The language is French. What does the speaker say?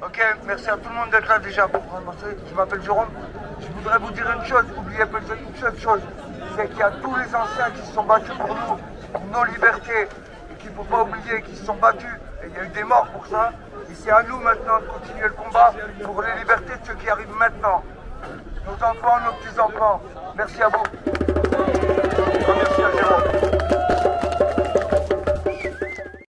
Ok, merci à tout le monde d'être là déjà pour Je m'appelle Jérôme. Je voudrais vous dire une chose, oubliez pas une seule chose, c'est qu'il y a tous les anciens qui se sont battus pour nous, pour nos libertés, et qu'il ne faut pas oublier qu'ils se sont battus, et il y a eu des morts pour ça. Et c'est à nous maintenant de continuer le combat pour les libertés de ceux qui arrivent maintenant. Nos enfants, nos petits-enfants. Merci à vous.